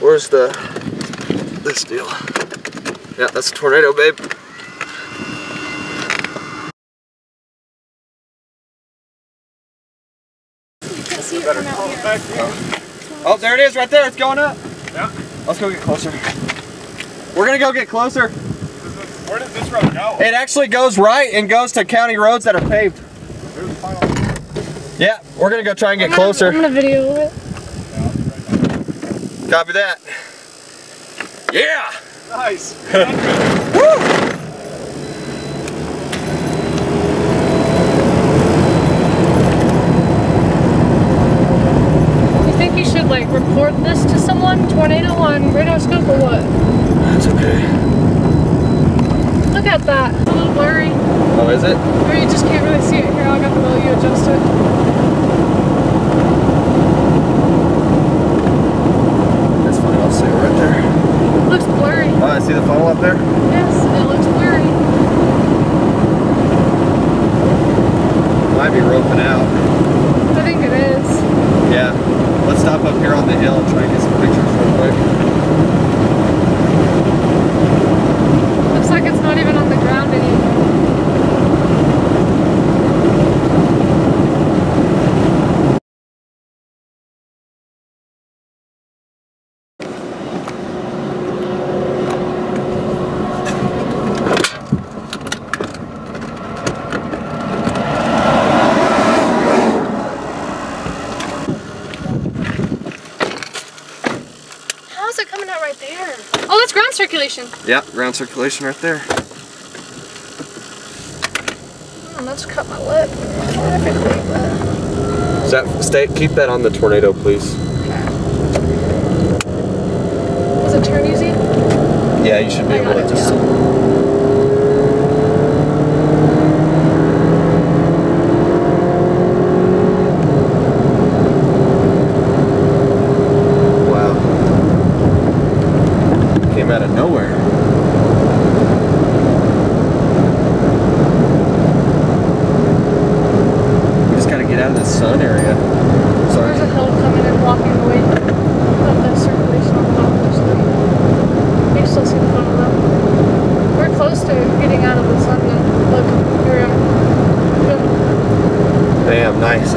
Where's the this deal? Yeah, that's a tornado, babe. Oh, there it is right there. It's going up. Yeah. Let's go get closer. We're gonna go get closer. Where does this road go? It actually goes right and goes to county roads that are paved. There's the final. Yeah, we're gonna go try and get I'm gonna- closer. I'm gonna video it. Copy that. Yeah! Nice. You think you should like report this to someone? Tornado on RadarScope or what? That's okay. Look at that. It's a little blurry. Oh, is it? Or you just can't really see it here. I got the will you adjust it. That's fine. I'll see it right there. looks blurry. Oh, I see the funnel up there. Yes, it looks blurry. Might be roping out. I think it is. Yeah. Let's stop up here on the hill and try and get some pictures real quick. Looks like it's not even on the ground anymore. How is it coming out right there? Oh, that's ground circulation. Yeah, ground circulation right there. Oh, let's cut my lip. Perfectly lip. Is that stay? Keep that on the tornado, please. Okay. Does it turn easy? Yeah, you should be I able got to it, just. Wow. Came out of nowhere. We just gotta get out of the sun area. There's a hill coming and blocking the way of the circulation on top of the street. You still see the funnel though. We're close to getting out of the sun now. Look, here we are. Boom. Damn, nice. I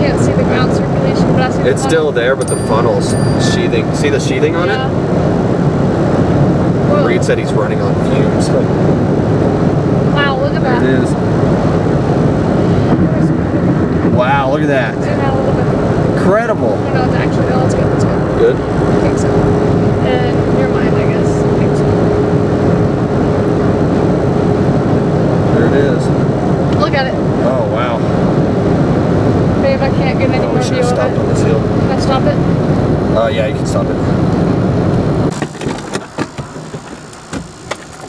can't see the ground circulation, but I see the It's still there, but the funnel's sheathing. See the sheathing on it? Whoa. Reed said he's running on fumes. Wow, look at There that. it is. Wow, look at that. Zoom out a little bit. Incredible. Oh, no, it's actually, no, it's good, it's good. Good. I think so. And near mine, I guess. I think so. There it is. Look at it. Oh, wow. Babe, I can't get any Oh, more we should view have of stopped it. on this hill. Can I stop it? Oh, yeah, you can stop it.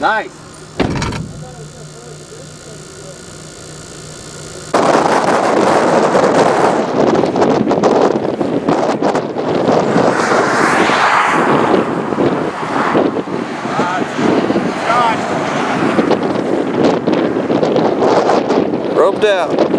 Nice. Roped out.